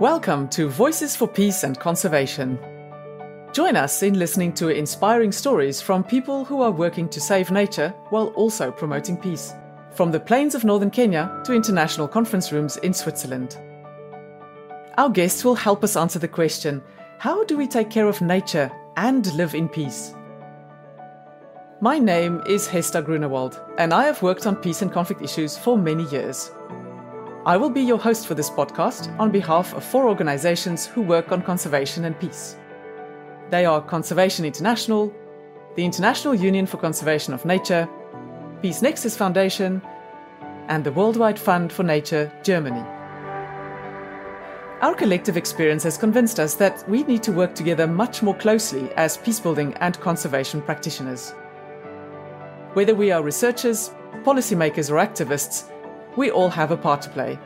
Welcome to Voices for Peace and Conservation. Join us in listening to inspiring stories from people who are working to save nature while also promoting peace. From the plains of northern Kenya to international conference rooms in Switzerland. Our guests will help us answer the question how do we take care of nature and live in peace? My name is Hester Grunewald, and I have worked on peace and conflict issues for many years. I will be your host for this podcast on behalf of four organizations who work on conservation and peace. They are Conservation International, the International Union for Conservation of Nature, Peace Nexus Foundation, and the Worldwide Fund for Nature, Germany. Our collective experience has convinced us that we need to work together much more closely as peacebuilding and conservation practitioners. Whether we are researchers, policymakers, or activists, we all have a part to play.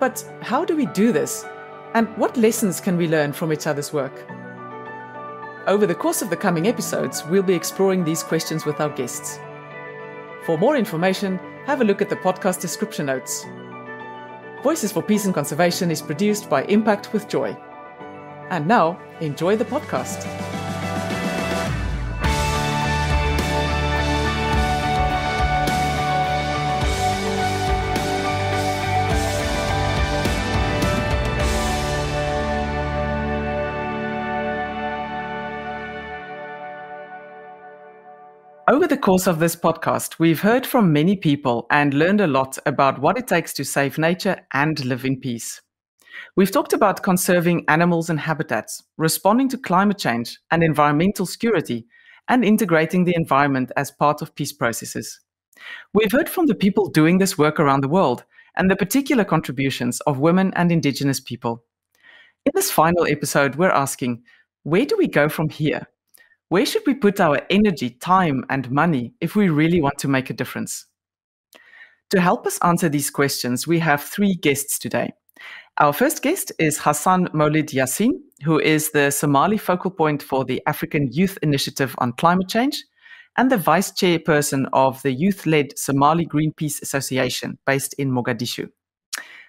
But how do we do this? And what lessons can we learn from each other's work? Over the course of the coming episodes, we'll be exploring these questions with our guests. For more information, have a look at the podcast description notes. Voices for Peace and Conservation is produced by Impact with Joy. And now, enjoy the podcast. Over the course of this podcast, we've heard from many people and learned a lot about what it takes to save nature and live in peace. We've talked about conserving animals and habitats, responding to climate change and environmental security, and integrating the environment as part of peace processes. We've heard from the people doing this work around the world and the particular contributions of women and Indigenous people. In this final episode, we're asking where do we go from here? Where should we put our energy, time, and money if we really want to make a difference? To help us answer these questions, we have three guests today. Our first guest is Hassan Mowlid Yassin, who is the Somali focal point for the African Youth Initiative on Climate Change and the vice chairperson of the youth led Somali Greenpeace Association based in Mogadishu.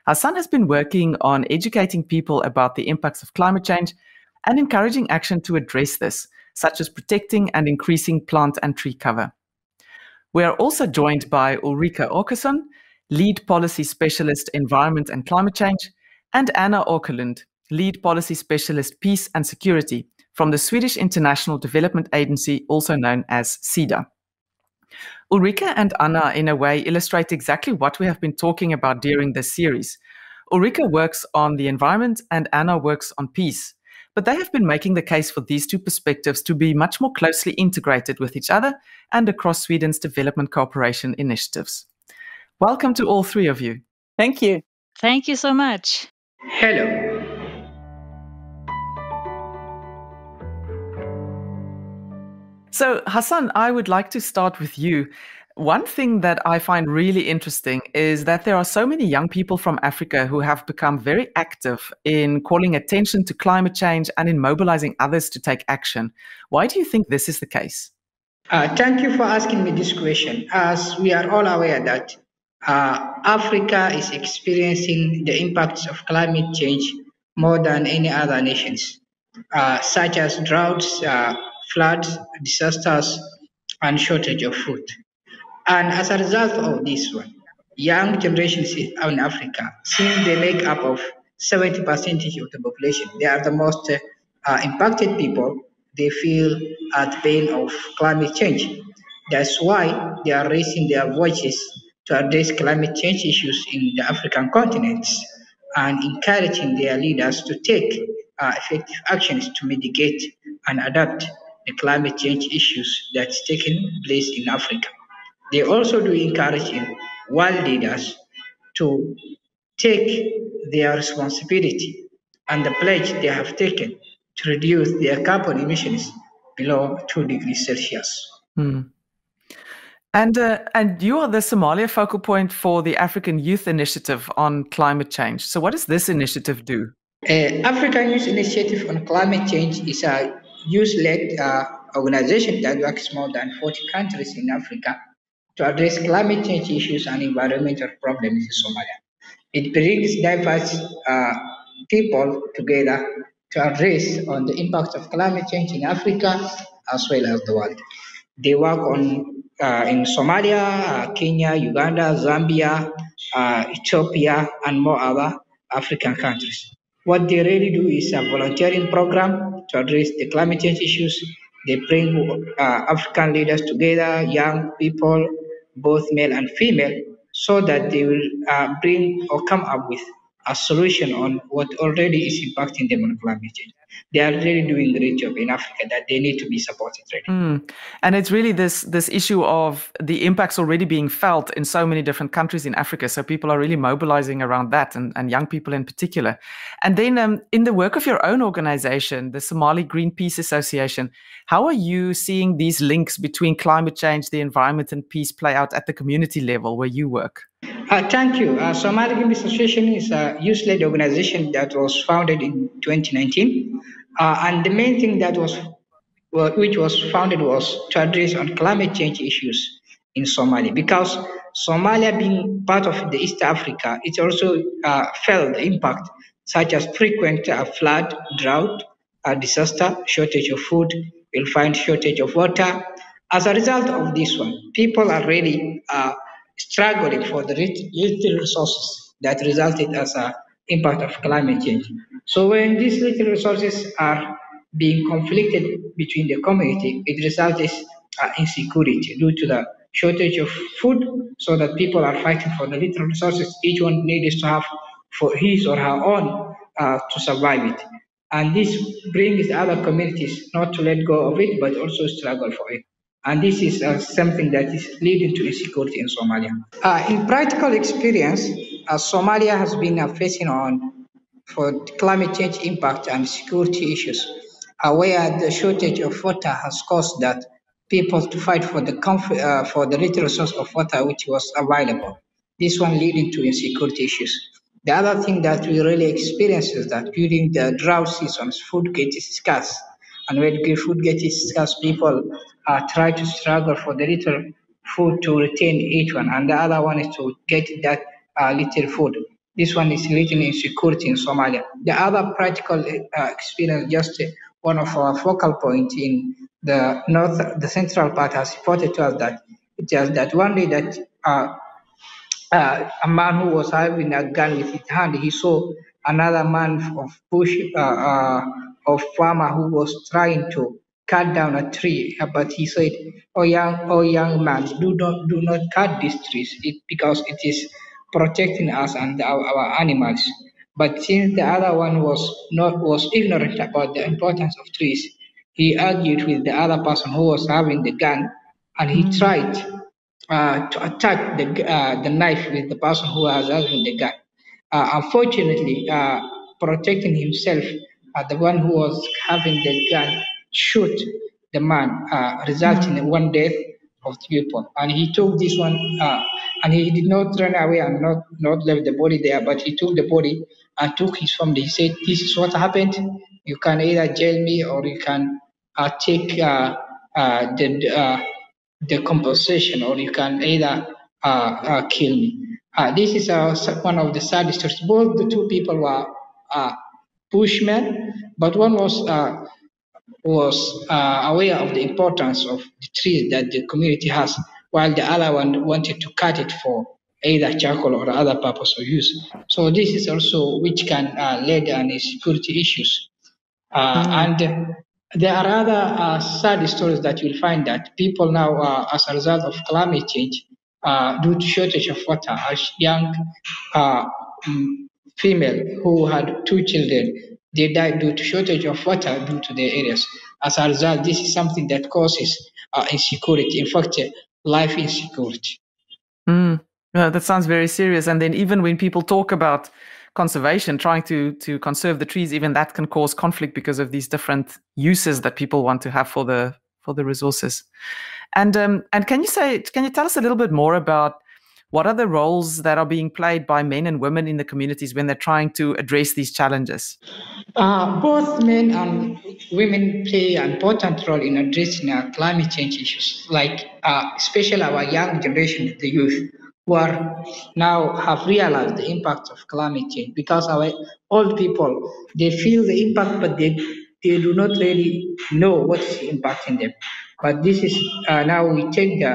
Hassan has been working on educating people about the impacts of climate change and encouraging action to address this such as protecting and increasing plant and tree cover. We are also joined by Ulrika Åkesson, Lead Policy Specialist Environment and Climate Change, and Anna Åkerlund, Lead Policy Specialist Peace and Security from the Swedish International Development Agency, also known as SIDA. Ulrika and Anna, in a way, illustrate exactly what we have been talking about during this series. Ulrika works on the environment and Anna works on peace. But they have been making the case for these two perspectives to be much more closely integrated with each other and across Sweden's development cooperation initiatives. Welcome to all three of you. Thank you. Thank you so much. Hello. So, Hassan, I would like to start with you. One thing that I find really interesting is that there are so many young people from Africa who have become very active in calling attention to climate change and in mobilizing others to take action. Why do you think this is the case? Uh, thank you for asking me this question. As we are all aware that uh, Africa is experiencing the impacts of climate change more than any other nations, uh, such as droughts, uh, floods, disasters, and shortage of food. And as a result of this one, young generations in Africa, since they make up of 70% of the population, they are the most uh, impacted people. They feel at pain of climate change. That's why they are raising their voices to address climate change issues in the African continent and encouraging their leaders to take uh, effective actions to mitigate and adapt the climate change issues that's taking place in Africa. They also do encourage world leaders to take their responsibility and the pledge they have taken to reduce their carbon emissions below 2 degrees Celsius. Hmm. And, uh, and you are the Somalia focal point for the African Youth Initiative on Climate Change. So, what does this initiative do? Uh, African Youth Initiative on Climate Change is a youth led uh, organization that works more than 40 countries in Africa to address climate change issues and environmental problems in Somalia. It brings diverse uh, people together to address on the impact of climate change in Africa as well as the world. They work on uh, in Somalia, uh, Kenya, Uganda, Zambia, uh, Ethiopia, and more other African countries. What they really do is a volunteering program to address the climate change issues. They bring uh, African leaders together, young people, both male and female, so that they will uh, bring or come up with a solution on what already is impacting them on climate change. They are really doing a great job in Africa that they need to be supported. Really. Mm. And it's really this this issue of the impacts already being felt in so many different countries in Africa. So people are really mobilizing around that, and, and young people in particular. And then um, in the work of your own organization, the Somali Greenpeace Association, how are you seeing these links between climate change, the environment, and peace play out at the community level where you work? Uh, thank you. Uh, Somali Greenpeace Association is a youth-led organization that was founded in 2019, uh, and the main thing that was well, which was founded was to address on climate change issues in Somalia because Somalia being part of the East Africa, it also uh, felt the impact such as frequent uh, flood, drought, uh, disaster, shortage of food, you'll find shortage of water. As a result of this one, people are really uh, struggling for the little resources that resulted as a impact of climate change. So when these little resources are being conflicted between the community, it results in insecurity due to the shortage of food, so that people are fighting for the little resources each one needs to have for his or her own uh, to survive it. And this brings other communities not to let go of it, but also struggle for it. And this is uh, something that is leading to insecurity in Somalia. Uh, in practical experience, uh, Somalia has been uh, facing on for climate change impact and security issues, uh, where the shortage of water has caused that people to fight for the comfort, uh, for the little source of water which was available. This one leading to insecurity issues. The other thing that we really experience is that during the drought seasons, food gets scarce. And when food gets scarce, people uh, try to struggle for the little food to retain each one, and the other one is to get that uh, little food. This one is leading insecurity in Somalia. The other practical uh, experience, just one of our focal points in the north, the central part has reported to us that it is that one day that uh, uh, a man who was having a gun with his hand, he saw another man of bush, uh, uh, of farmer who was trying to cut down a tree, but he said, "Oh young, oh young man, do not do not cut these trees, it, because it is protecting us and our, our animals." But since the other one was not was ignorant about the importance of trees, he argued with the other person who was having the gun, and he mm. tried uh, to attack the uh, the knife with the person who was having the gun. Uh, unfortunately, uh, protecting himself, uh, the one who was having the gun shoot the man, uh, resulting in one death of the people. And he took this one, uh, and he did not run away and not, not leave the body there, but he took the body and took his family. He said, This is what happened. You can either jail me or you can uh, take uh, uh, the, uh, the compensation or you can either kill me. this is one of the sad stories. Both the two people were bushmen, but one was was uh, aware of the importance of the trees that the community has, while the other one wanted to cut it for either charcoal or other purpose of use. So this is also which can uh, lead to security issues. Uh, mm. And there are other uh, sad stories that you'll find that people now, uh, as a result of climate change, uh, due to shortage of water, a young uh, mm, female who had two children they die due to shortage of water due to their areas. As a result, this is something that causes uh, insecurity. In fact, life insecurity. Mm. That sounds very serious. And then even when people talk about conservation, trying to to conserve the trees, even that can cause conflict because of these different uses that people want to have for the for the resources. And um, and can you say can you tell us a little bit more about what are the roles that are being played by men and women in the communities when they're trying to address these challenges? Uh, both men and women play an important role in addressing uh, climate change issues, like uh, especially our young generation, the youth. who are now have realized the impact of climate change because our old people they feel the impact but they they do not really know what is impacting them but this is uh, now we take the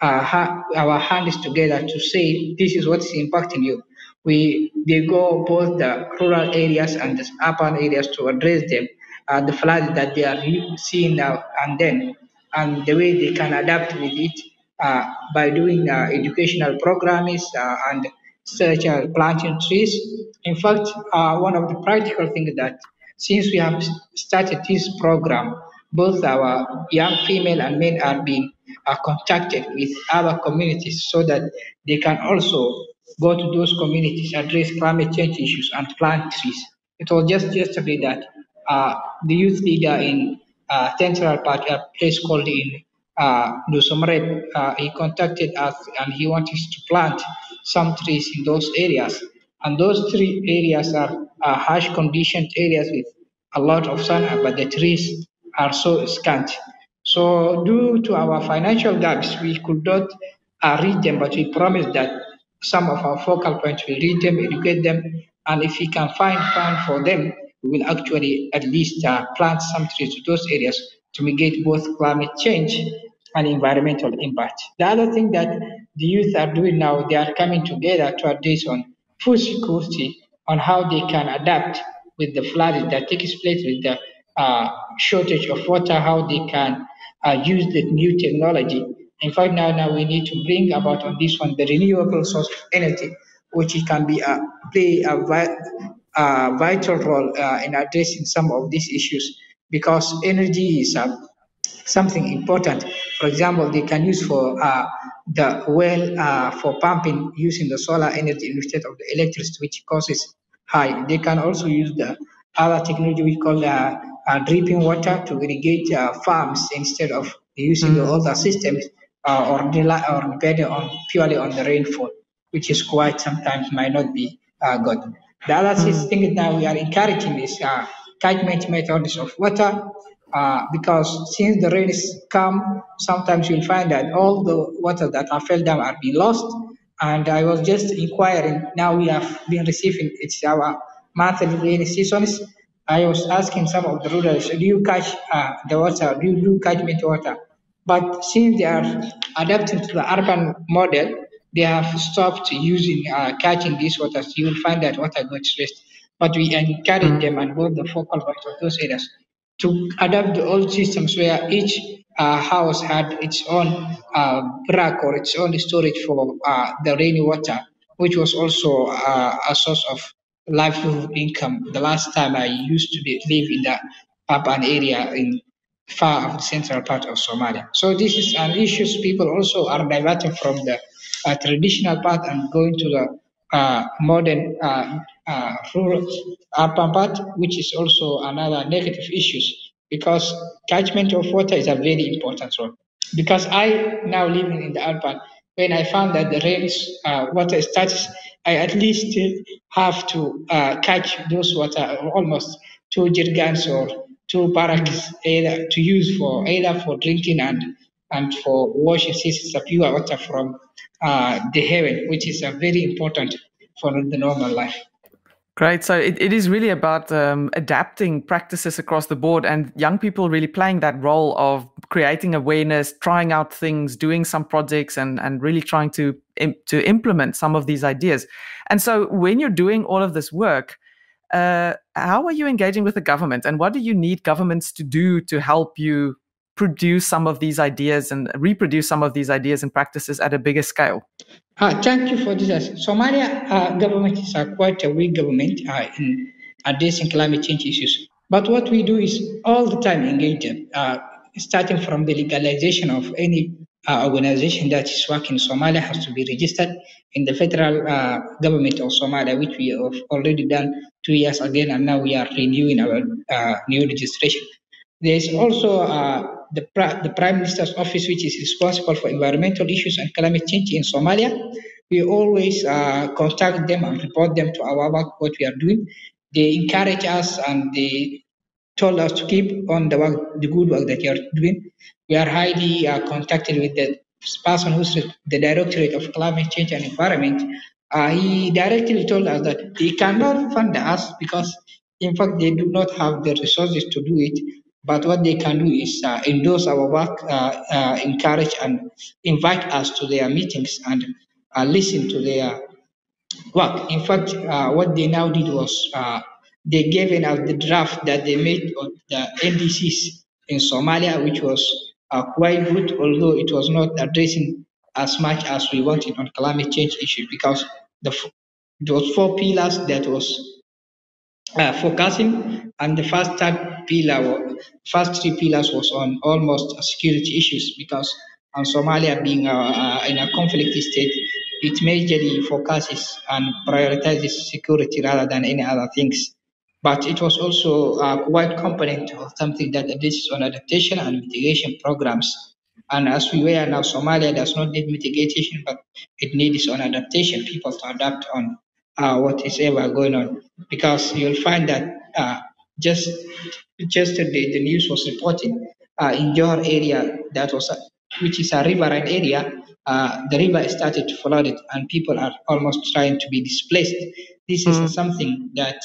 uh, uh, our hands together to say this is what's impacting you we they go both the rural areas and the urban areas to address them uh, the floods that they are seeing now and then and the way they can adapt with it uh, by doing uh, educational programs uh, and such as planting trees. In fact, uh, one of the practical things that since we have started this program, both our young female and men are being uh, contacted with other communities so that they can also go to those communities, address climate change issues, and plant trees. It was just yesterday that uh, the youth leader in uh, Central Park, a place called in uh, uh, he contacted us and he wanted to plant some trees in those areas. And those three areas are uh, harsh conditioned areas with a lot of sun, but the trees are so scant. So due to our financial gaps, we could not uh, read them, but we promised that some of our focal points will read them, educate them, and if we can find fund for them, we will actually at least uh, plant some trees to those areas to mitigate both climate change and environmental impact. The other thing that the youth are doing now, they are coming together to address on food security, on how they can adapt with the flooding that takes place with the shortage of water, how they can uh, use the new technology. In fact, now, now we need to bring about on this one the renewable source of energy, which can be uh, play a, vi- a vital role uh, in addressing some of these issues because energy is something important. For example, they can use for uh, the well uh, for pumping using the solar energy instead of the electricity, which causes high. They can also use the other technology we call uh, dripping water to irrigate uh, farms instead of using the older systems uh, or, rely, or depending on purely on the rainfall, which is quite sometimes might not be uh, good. The other thing that we are encouraging is uh, catchment methods of water uh, because since the rains come, sometimes you'll find that all the water that are fell down are being lost. And I was just inquiring. Now we have been receiving it's our monthly rainy seasons. I was asking some of the rulers, do you catch uh, the water? Do you do catchment water? But since they are adapting to the urban model, they have stopped using uh, catching these waters. You will find that water goes waste. But we encourage them and both the focal points of those areas to adapt the old systems where each uh, house had its own uh, rack or its own storage for uh, the rainy water, which was also uh, a source of livelihood income. The last time I used to be, live in the urban area in far of the central part of Somalia. So this is an issue people also are diverting from the uh, traditional path and going to the uh, modern uh, uh, rural urban part, which is also another negative issues because catchment of water is a very important role. Because I now living in the urban, when I found that the rain uh, water starts, I at least have to uh, catch those water almost two jirgans or two barracks either to use for either for drinking and and for washing since it's a pure water from uh, the heaven, which is a very important for the normal life. Great. So it, it is really about um, adapting practices across the board and young people really playing that role of creating awareness, trying out things, doing some projects and, and really trying to, to implement some of these ideas. And so when you're doing all of this work, uh, how are you engaging with the government and what do you need governments to do to help you produce some of these ideas and reproduce some of these ideas and practices at a bigger scale? Uh, thank you for this. Somalia uh, government is uh, quite a weak government uh, in addressing climate change issues. But what we do is all the time engage them, uh, starting from the legalization of any uh, organization that is working in Somalia has to be registered in the federal government of Somalia, which we have already done two years again, and now we are renewing our new registration. There is also the, the Prime Minister's office, which is responsible for environmental issues and climate change in Somalia. We always uh, contact them and report them to our work, what we are doing. They encourage us and they told us to keep on the work, the good work that you are doing. We are highly uh, contacted with the person who's the Directorate of Climate Change and Environment, uh, he directly told us that they cannot fund us because, in fact, they do not have the resources to do it. But what they can do is uh, endorse our work, uh, uh encourage and invite us to their meetings and uh, listen to their work. In fact, what they now did was they gave us the draft that they made of the NDCs in Somalia, which was quite good, although it was not addressing as much as we wanted on climate change issue because the those four pillars that was uh, focusing and the first pillar first three pillars was on almost security issues because on Somalia being uh, uh, in a conflict state it majorly focuses and prioritizes security rather than any other things but it was also a quite component of something that addresses on adaptation and mitigation programs and as we were now, Somalia does not need mitigation, but it needs on adaptation, people to adapt on uh, what is ever going on. Because you'll find that uh, just yesterday the news was reporting uh, in your area that was which is a riverine area, uh, the river started to flood it, and people are almost trying to be displaced. This is mm. something that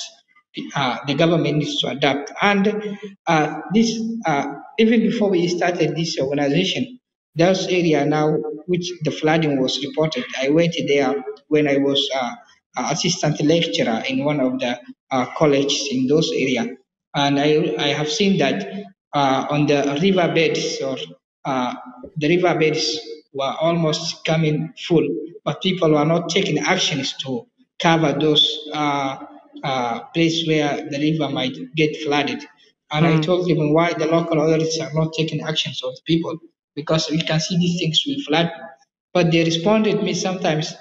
uh, the government needs to adapt. And uh, this, uh, even before we started this organization, those area now which the flooding was reported, I went there when I was uh, assistant lecturer in one of the uh, colleges in those area, and I I have seen that uh, on the river beds or the river beds were almost coming full, but people were not taking actions to cover those uh, uh, place where the river might get flooded. And mm. I hmm. told them why the local authorities are not taking actions on the people because we can see these things will flood. But they responded me sometimes,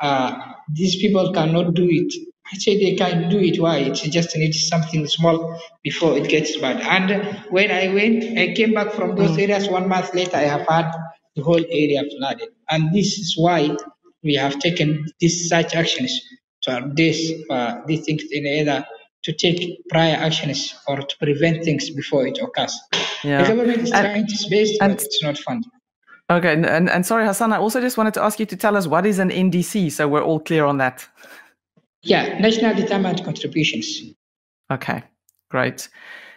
uh, these people cannot do it. I say they can do it. Why? It just needs something small before it gets bad. And when I went, I came back from those mm. areas one month later, I have had the whole area flooded. And this is why we have taken these such actions to address uh, these things in either to take prior actions or to prevent things before it occurs. Yeah. The government is and, trying its best, but it's not fun. Okay, and, and, and sorry, Hassan, I also just wanted to ask you to tell us what is an NDC, so we're all clear on that. Yeah, national determined contributions. Okay, great.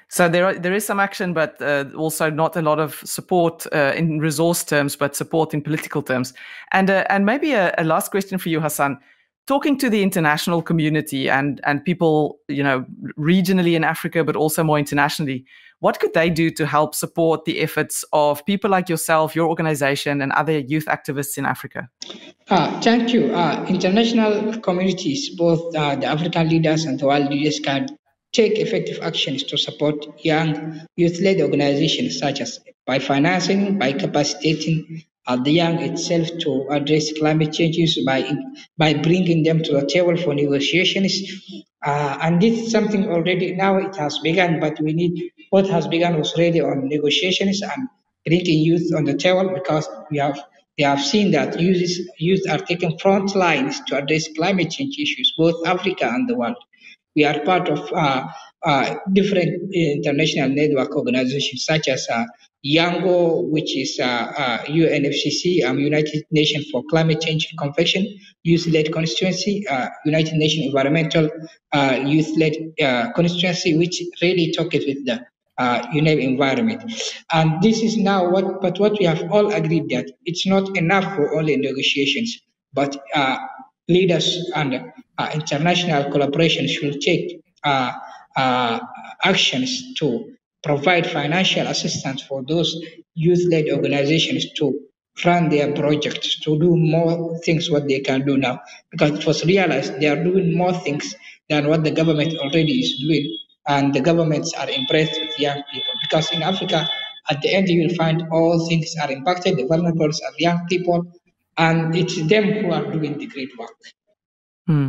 So there are, there is some action, but uh, also not a lot of support uh, in resource terms, but support in political terms. And uh, and maybe a, a, last question for you, Hassan talking to the international community and and people you know regionally in africa but also more internationally what could they do to help support the efforts of people like yourself your organization and other youth activists in africa? Uh, thank you. Uh, international communities both uh, the african leaders and the world leaders can take effective actions to support young youth-led organizations such as by financing by capacitating uh, the young itself to address climate changes by by bringing them to the table for negotiations. Uh, and this is something already now it has begun, but we need what has begun was really on negotiations and bringing youth on the table because we have they have seen that youth, youth are taking front lines to address climate change issues, both Africa and the world. We are part of uh, uh, different international network organizations such as uh, YOUNGO, which is uh, UNFCCC, uh, um, United Nations for Climate Change Convention, Youth-led Constituency, uh, United Nations Environmental uh, Youth-led uh, Constituency, which really talks with the uh, environment. And this is now what, but what we have all agreed that it's not enough for only negotiations, but uh, leaders and uh, international collaboration should take uh, uh, actions to provide financial assistance for those youth-led organizations to run their projects, to do more things what they can do now. Because it was realized they are doing more things than what the government already is doing. And the governments are impressed with young people. Because in Africa, at the end, you will find all things are impacted. The vulnerables are young people, and it's them who are doing the great work. Hmm.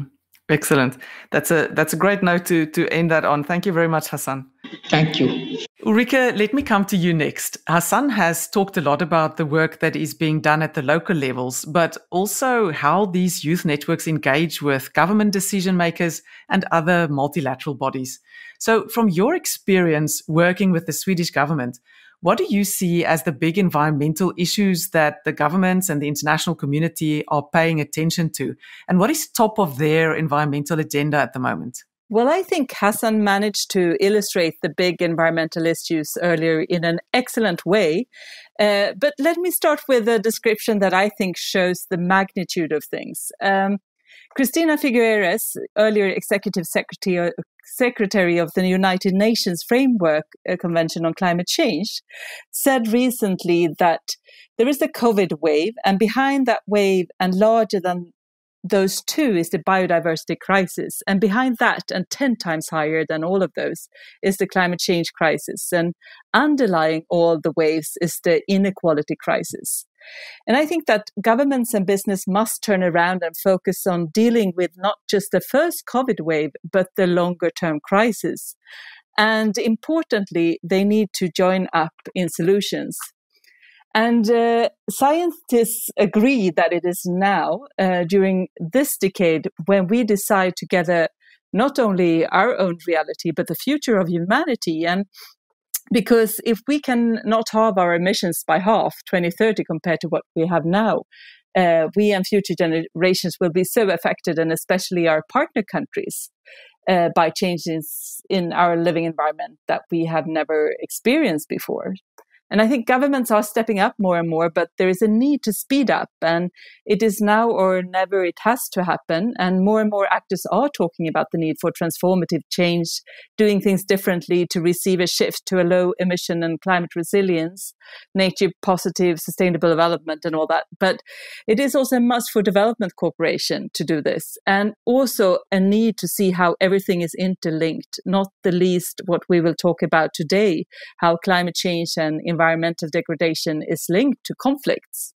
Excellent. That's a that's a great note to to end that on. Thank you very much, Hassan. Thank you. Ulrika, let me come to you next. Hassan has talked a lot about the work that is being done at the local levels, but also how these youth networks engage with government decision makers and other multilateral bodies. So, from your experience working with the Swedish government, What do you see as the big environmental issues that the governments and the international community are paying attention to? And what is top of their environmental agenda at the moment? Well, I think Hassan managed to illustrate the big environmental issues earlier in an excellent way. Uh, but let me start with a description that I think shows the magnitude of things. Um, Christiana Figueres, earlier executive secretary, secretary of the United Nations Framework uh, Convention on Climate Change, said recently that there is a COVID wave, and behind that wave, and larger than those two is the biodiversity crisis. And behind that, and 10 times higher than all of those, is the climate change crisis. And underlying all the waves is the inequality crisis. And I think that governments and business must turn around and focus on dealing with not just the first COVID wave, but the longer term crisis. And importantly, they need to join up in solutions. And uh, scientists agree that it is now, uh, during this decade, when we decide together not only our own reality, but the future of humanity. And because if we can not halve our emissions by half 2030 compared to what we have now, uh, we and future generations will be so affected, and especially our partner countries, uh, by changes in our living environment that we have never experienced before. And I think governments are stepping up more and more, but there is a need to speed up. And it is now or never it has to happen. And more and more actors are talking about the need for transformative change, doing things differently to receive a shift to a low emission and climate resilience, nature positive, sustainable development, and all that. But it is also a must for development cooperation to do this. And also a need to see how everything is interlinked, not the least what we will talk about today, how climate change and environmental degradation is linked to conflicts.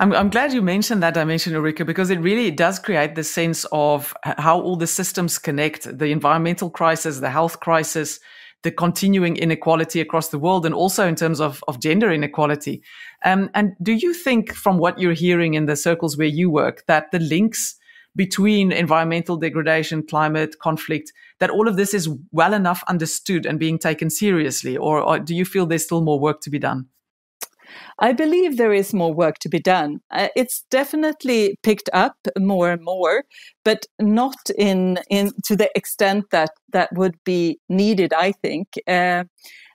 I'm, I'm glad you mentioned that dimension, Ulrika, because it really does create the sense of how all the systems connect the environmental crisis, the health crisis, the continuing inequality across the world, and also in terms of, of gender inequality. Um, and do you think, from what you're hearing in the circles where you work, that the links between environmental degradation, climate, conflict, that all of this is well enough understood and being taken seriously? Or, or do you feel there's still more work to be done? I believe there is more work to be done. Uh, it's definitely picked up more and more, but not in in to the extent that that would be needed. I think. Uh,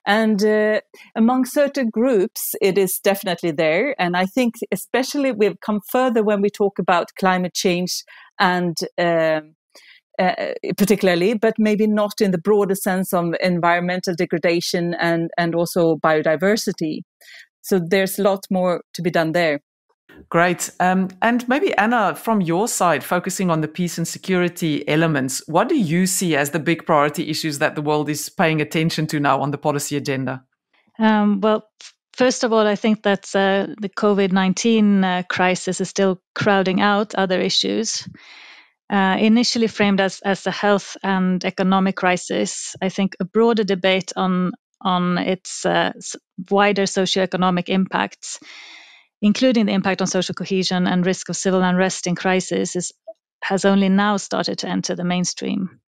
and uh, among certain groups, it is definitely there. And I think, especially, we've come further when we talk about climate change and um, uh, particularly, but maybe not in the broader sense of environmental degradation and, and also biodiversity. So there's a lot more to be done there. Great. Um, and maybe Anna, from your side, focusing on the peace and security elements, what do you see as the big priority issues that the world is paying attention to now on the policy agenda? Um, well, first of all, I think that uh, the COVID 19 uh, crisis is still crowding out other issues. Uh, initially framed as, as a health and economic crisis, I think a broader debate on on its uh, wider socioeconomic impacts, including the impact on social cohesion and risk of civil unrest in crisis, is, has only now started to enter the mainstream.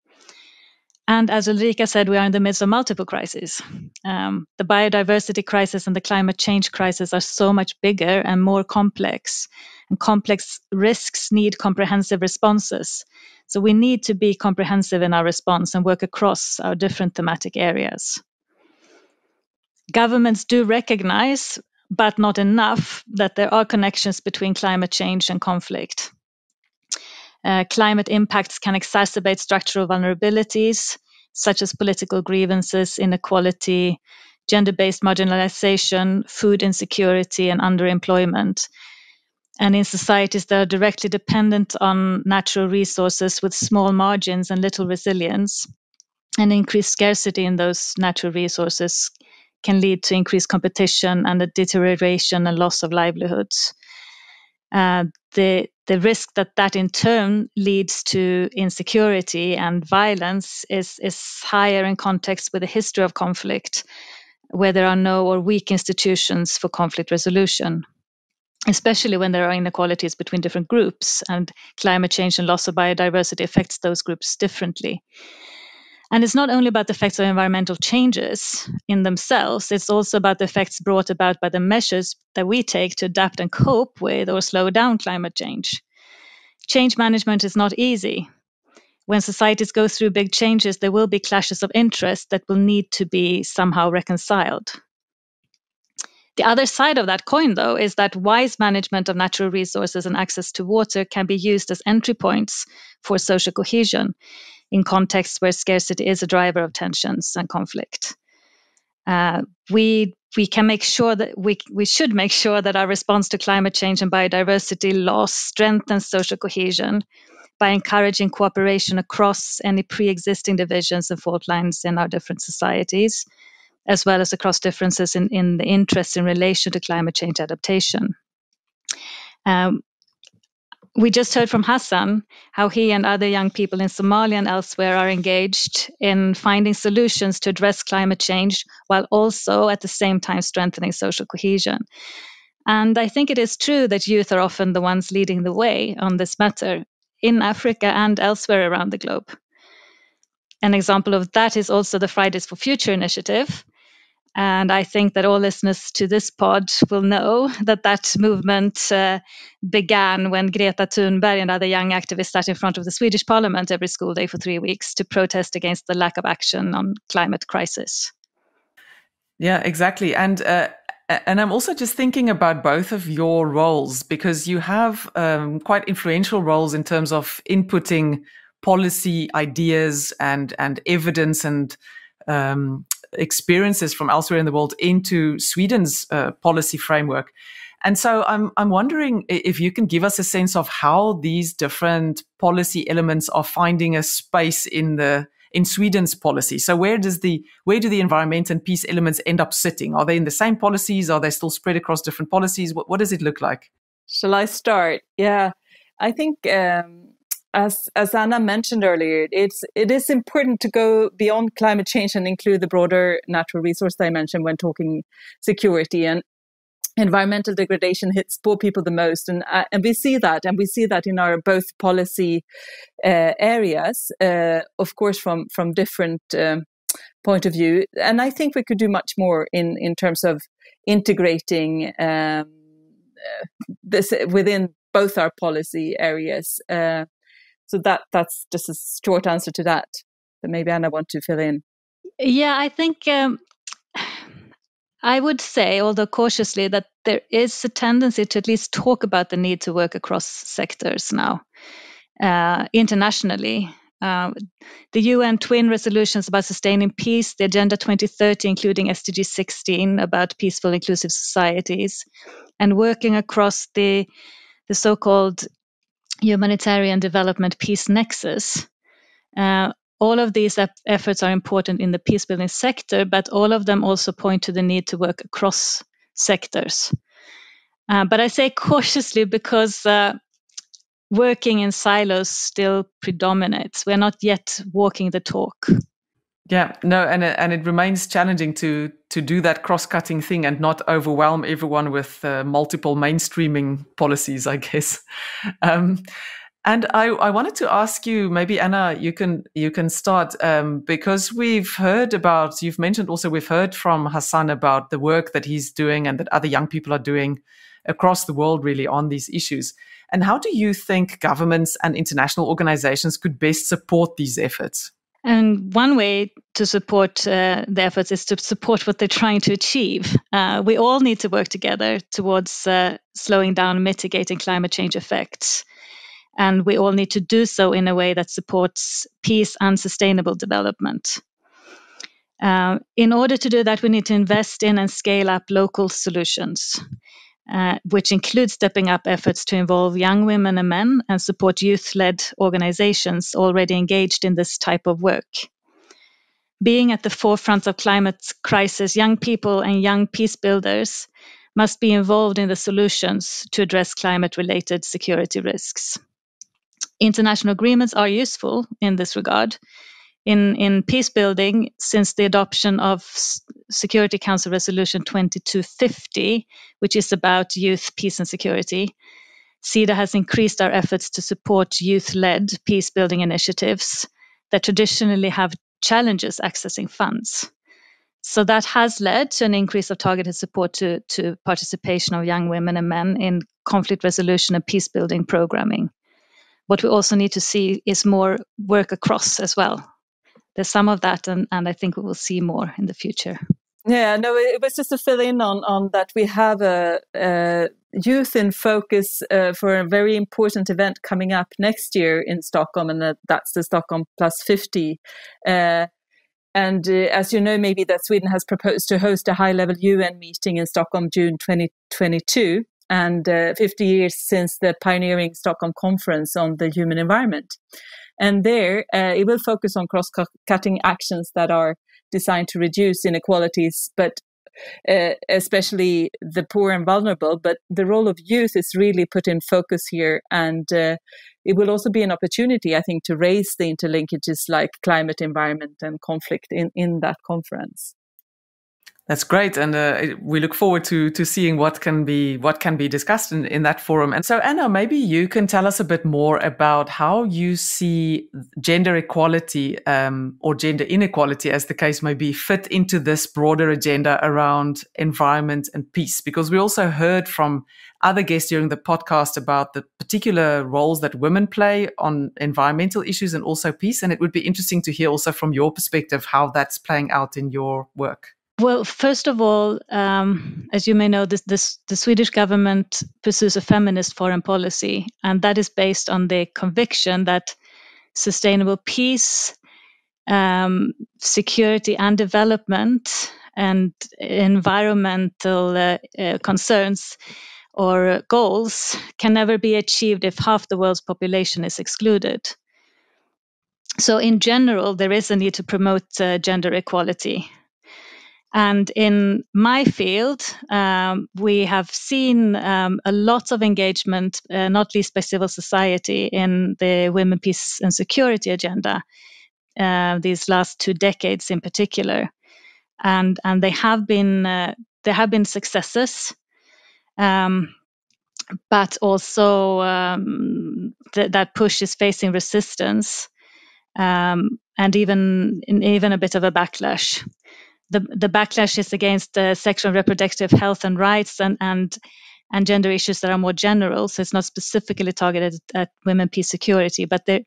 And as Ulrika said, we are in the midst of multiple crises. Um, the biodiversity crisis and the climate change crisis are so much bigger and more complex. And complex risks need comprehensive responses. So we need to be comprehensive in our response and work across our different thematic areas governments do recognize, but not enough, that there are connections between climate change and conflict. Uh, climate impacts can exacerbate structural vulnerabilities, such as political grievances, inequality, gender based marginalization, food insecurity, and underemployment. And in societies that are directly dependent on natural resources with small margins and little resilience, and increased scarcity in those natural resources can lead to increased competition and a deterioration and loss of livelihoods. Uh, the the risk that that in turn leads to insecurity and violence is is higher in context with a history of conflict, where there are no or weak institutions for conflict resolution. Especially when there are inequalities between different groups, and climate change and loss of biodiversity affects those groups differently. And it's not only about the effects of environmental changes in themselves, it's also about the effects brought about by the measures that we take to adapt and cope with or slow down climate change. Change management is not easy. When societies go through big changes, there will be clashes of interest that will need to be somehow reconciled. The other side of that coin, though, is that wise management of natural resources and access to water can be used as entry points for social cohesion in contexts where scarcity is a driver of tensions and conflict. Uh, we we can make sure that we we should make sure that our response to climate change and biodiversity loss strengthens social cohesion by encouraging cooperation across any pre-existing divisions and fault lines in our different societies, as well as across differences in, in the interests in relation to climate change adaptation. Um, we just heard from Hassan how he and other young people in Somalia and elsewhere are engaged in finding solutions to address climate change while also at the same time strengthening social cohesion. And I think it is true that youth are often the ones leading the way on this matter in Africa and elsewhere around the globe. An example of that is also the Fridays for Future initiative, and I think that all listeners to this pod will know that that movement uh, began when Greta Thunberg and other young activists sat in front of the Swedish parliament every school day for three weeks to protest against the lack of action on climate crisis. Yeah, exactly. And uh, and I'm also just thinking about both of your roles because you have um, quite influential roles in terms of inputting policy ideas and and evidence and um, experiences from elsewhere in the world into Sweden's uh, policy framework. And so I'm I'm wondering if you can give us a sense of how these different policy elements are finding a space in the in Sweden's policy. So where does the where do the environment and peace elements end up sitting? Are they in the same policies? Are they still spread across different policies? What what does it look like? Shall I start? Yeah, I think um, as as Anna mentioned earlier, it's it is important to go beyond climate change and include the broader natural resource dimension when talking security and environmental degradation hits poor people the most. And uh, and we see that and we see that in our both policy uh, areas uh, of course from from different um, point of view. And i think we could do much more in in terms of integrating um, uh, this within both our policy areas. Uh, so that that's just a short answer to that. But maybe Anna want to fill in. Yeah, I think um, I would say, although cautiously, that there is a tendency to at least talk about the need to work across sectors now uh, internationally. Uh, the UN twin resolutions about sustaining peace, the Agenda 2030, including SDG 16 about peaceful, inclusive societies, and working across the the so-called humanitarian development peace nexus. Uh, all of these ep- efforts are important in the peace building sector, but all of them also point to the need to work across sectors. Uh, but I say cautiously because uh, working in silos still predominates. We're not yet walking the talk. Yeah, no, and and it remains challenging to to do that cross-cutting thing and not overwhelm everyone with uh, multiple mainstreaming policies, I guess. Um, and I, I wanted to ask you, maybe Anna, you can you can start um, because we've heard about. You've mentioned also we've heard from Hassan about the work that he's doing and that other young people are doing across the world, really on these issues. And how do you think governments and international organizations could best support these efforts? And one way to support uh, the efforts is to support what they're trying to achieve. Uh, we all need to work together towards uh, slowing down, and mitigating climate change effects. And we all need to do so in a way that supports peace and sustainable development. Uh, in order to do that, we need to invest in and scale up local solutions. Uh, which includes stepping up efforts to involve young women and men and support youth led organizations already engaged in this type of work. Being at the forefront of climate crisis, young people and young peace builders must be involved in the solutions to address climate related security risks. International agreements are useful in this regard, in, in peace building since the adoption of Security Council Resolution 2250, which is about youth, peace, and security. SIDA has increased our efforts to support youth led peace building initiatives that traditionally have challenges accessing funds. So that has led to an increase of targeted support to, to participation of young women and men in conflict resolution and peace building programming. What we also need to see is more work across as well. There's some of that, and, and I think we will see more in the future. Yeah, no, it was just to fill in on on that we have a, a youth in focus uh, for a very important event coming up next year in Stockholm, and that's the Stockholm Plus 50. Uh, and uh, as you know, maybe that Sweden has proposed to host a high level UN meeting in Stockholm June 2022, and uh, 50 years since the pioneering Stockholm Conference on the Human Environment. And there, uh, it will focus on cross cutting actions that are designed to reduce inequalities, but uh, especially the poor and vulnerable. But the role of youth is really put in focus here. And uh, it will also be an opportunity, I think, to raise the interlinkages like climate, environment, and conflict in, in that conference. That's great, and uh, we look forward to to seeing what can be what can be discussed in, in that forum. And so, Anna, maybe you can tell us a bit more about how you see gender equality um, or gender inequality, as the case may be, fit into this broader agenda around environment and peace. Because we also heard from other guests during the podcast about the particular roles that women play on environmental issues and also peace. And it would be interesting to hear also from your perspective how that's playing out in your work. Well, first of all, um, as you may know, this, this, the Swedish government pursues a feminist foreign policy, and that is based on the conviction that sustainable peace, um, security, and development and environmental uh, uh, concerns or goals can never be achieved if half the world's population is excluded. So, in general, there is a need to promote uh, gender equality and in my field, um, we have seen um, a lot of engagement, uh, not least by civil society, in the women, peace, and security agenda uh, these last two decades, in particular. And and they have been uh, there have been successes, um, but also um, th- that push is facing resistance, um, and even even a bit of a backlash the, the backlash is against uh, sexual and reproductive health and rights and, and and gender issues that are more general. So it's not specifically targeted at women, peace, security, but there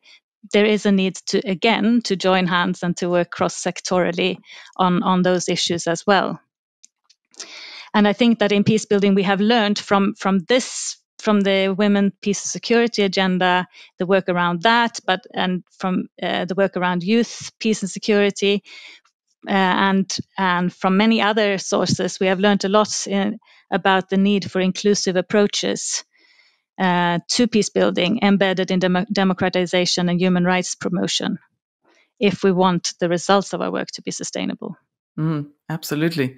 there is a need to again to join hands and to work cross sectorally on on those issues as well. And I think that in peace building we have learned from from this from the women peace and security agenda the work around that but and from uh, the work around youth peace and security and and from many other sources, we have learned a lot in, about the need for inclusive approaches uh, to peace building embedded in dem- democratization and human rights promotion if we want the results of our work to be sustainable. Mm, absolutely.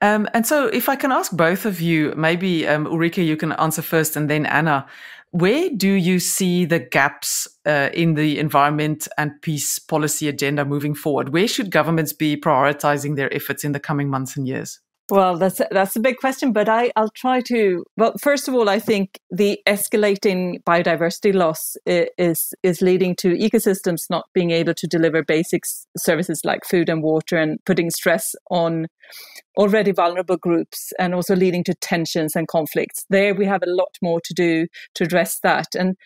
Um, and so, if I can ask both of you, maybe um, Ulrika, you can answer first, and then Anna. Where do you see the gaps uh, in the environment and peace policy agenda moving forward? Where should governments be prioritizing their efforts in the coming months and years? Well, that's that's a big question, but I I'll try to. Well, first of all, I think the escalating biodiversity loss is is leading to ecosystems not being able to deliver basic services like food and water, and putting stress on already vulnerable groups and also leading to tensions and conflicts. There we have a lot more to do to address that. And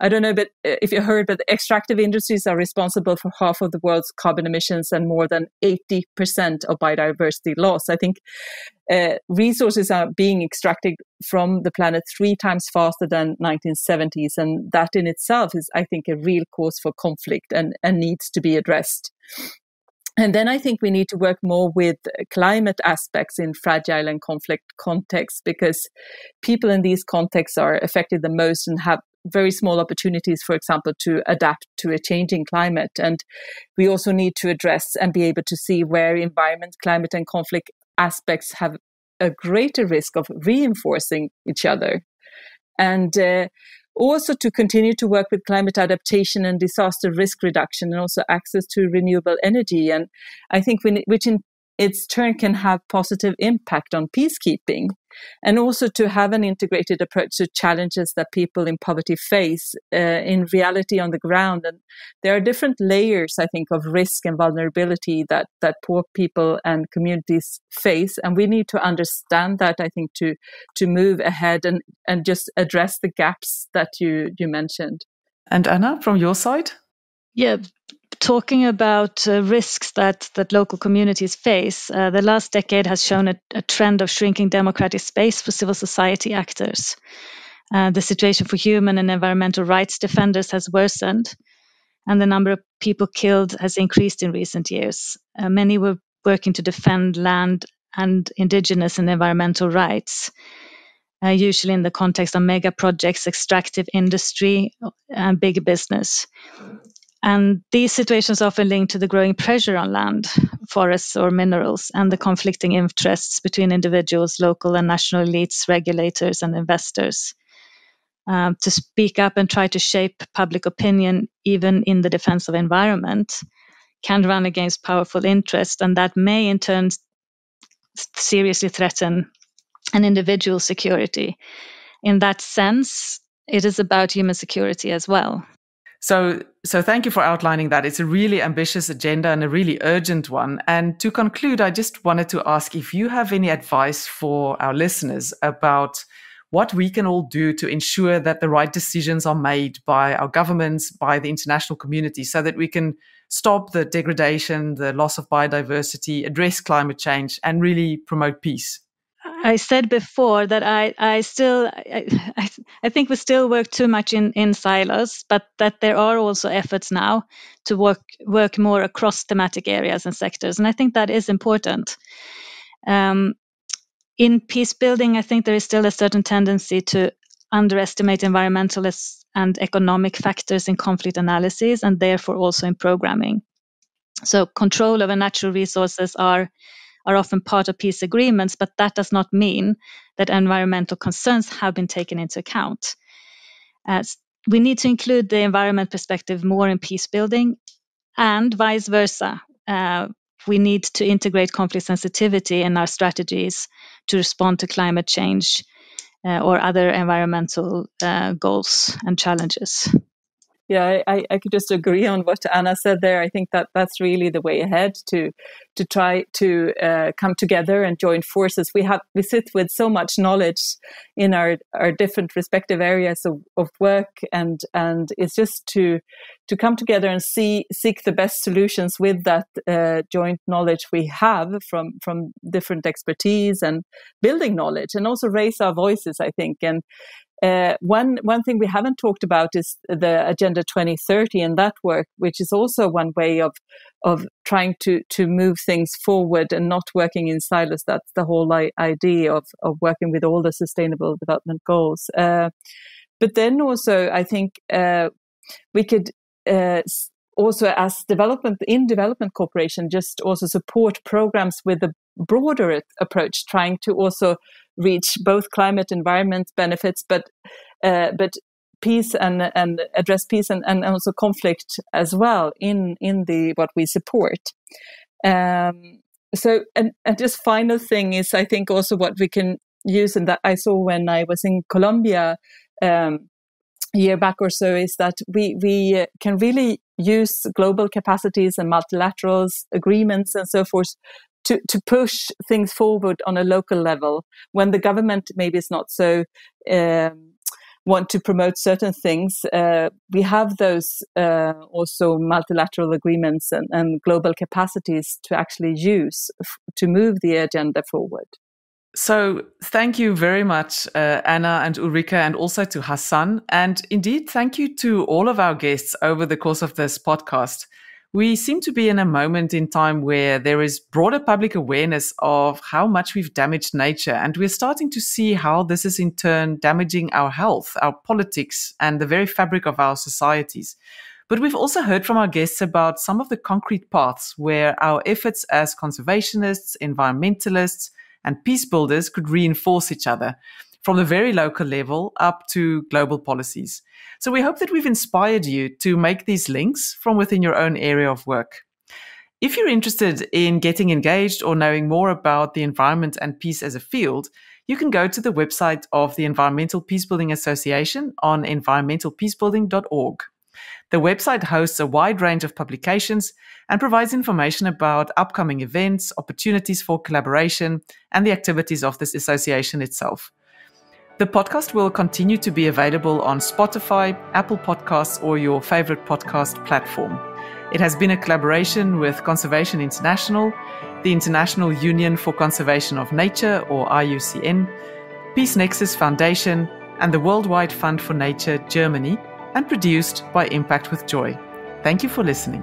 I don't know but uh, if you heard, but extractive industries are responsible for half of the world's carbon emissions and more than 80% of biodiversity loss. I think uh, resources are being extracted from the planet three times faster than 1970s. And that in itself is, I think, a real cause for conflict and, and needs to be addressed. And then I think we need to work more with climate aspects in fragile and conflict contexts because people in these contexts are affected the most and have very small opportunities, for example, to adapt to a changing climate. And we also need to address and be able to see where environment, climate, and conflict aspects have a greater risk of reinforcing each other. And uh, also to continue to work with climate adaptation and disaster risk reduction and also access to renewable energy. And I think, when, which in its turn can have positive impact on peacekeeping and also to have an integrated approach to challenges that people in poverty face uh, in reality on the ground. And there are different layers, I think, of risk and vulnerability that that poor people and communities face, and we need to understand that. I think to to move ahead and and just address the gaps that you you mentioned. And Anna, from your side. Yeah, talking about uh, risks that, that local communities face, uh, the last decade has shown a, a, trend of shrinking democratic space for civil society actors. Uh, the situation for human and environmental rights defenders has worsened, and the number of people killed has increased in recent years. Uh, many were working to defend land and indigenous and environmental rights. Uh, usually in the context of mega projects, extractive industry, and big business. And these situations often link to the growing pressure on land, forests, or minerals, and the conflicting interests between individuals, local and national elites, regulators, and investors. Um, to speak up and try to shape public opinion, even in the defense of environment, can run against powerful interests, and that may in turn seriously threaten an individual's security. In that sense, it is about human security as well. So, so thank you for outlining that. It's a really ambitious agenda and a really urgent one. And to conclude, I just wanted to ask if you have any advice for our listeners about what we can all do to ensure that the right decisions are made by our governments, by the international community, so that we can stop the degradation, the loss of biodiversity, address climate change, and really promote peace. I said before that I, I still I, I think we still work too much in, in silos, but that there are also efforts now to work work more across thematic areas and sectors, and I think that is important. Um, in peace building, I think there is still a certain tendency to underestimate environmental and economic factors in conflict analysis, and therefore also in programming. So, control over natural resources are are often part of peace agreements, but that does not mean that environmental concerns have been taken into account. We need to include the environment perspective more in peace building and vice versa. Uh, we need to integrate conflict sensitivity in our strategies to respond to climate change uh, or other environmental uh, goals and challenges yeah, I, I could just agree on what Anna said there. I think that that's really the way ahead to to try to uh, come together and join forces. We have we sit with so much knowledge in our our different respective areas of, of work, and and it's just to to come together and see seek the best solutions with that uh, joint knowledge we have from from different expertise and building knowledge, and also raise our voices. I think and uh, one one thing we haven't talked about is the Agenda 2030 and that work, which is also one way of of trying to to move things forward and not working in silos. That's the whole idea of of working with all the Sustainable Development Goals. Uh, but then also, I think uh, we could uh, also as development in development cooperation just also support programs with a broader approach trying to also reach both climate environment benefits but uh, but peace and and address peace and, and also conflict as well in in the what we support. Um, so and, and just final thing is i think also what we can use and that i saw when i was in colombia um, a year back or so is that we we uh, can really use global capacities and multilaterals agreements and so forth to, to push things forward on a local level when the government maybe is not so um, want to promote certain things uh, we have those uh, also multilateral agreements and, and global capacities to actually use f- to move the agenda forward so, thank you very much, uh, Anna and Ulrika, and also to Hassan. And indeed, thank you to all of our guests over the course of this podcast. We seem to be in a moment in time where there is broader public awareness of how much we've damaged nature. And we're starting to see how this is in turn damaging our health, our politics, and the very fabric of our societies. But we've also heard from our guests about some of the concrete paths where our efforts as conservationists, environmentalists, and peace builders could reinforce each other from the very local level up to global policies. So we hope that we've inspired you to make these links from within your own area of work. If you're interested in getting engaged or knowing more about the environment and peace as a field, you can go to the website of the Environmental Peacebuilding Association on environmentalpeacebuilding.org. The website hosts a wide range of publications and provides information about upcoming events, opportunities for collaboration, and the activities of this association itself. The podcast will continue to be available on Spotify, Apple Podcasts, or your favorite podcast platform. It has been a collaboration with Conservation International, the International Union for Conservation of Nature, or IUCN, Peace Nexus Foundation, and the Worldwide Fund for Nature Germany, and produced by Impact with Joy. Thank you for listening.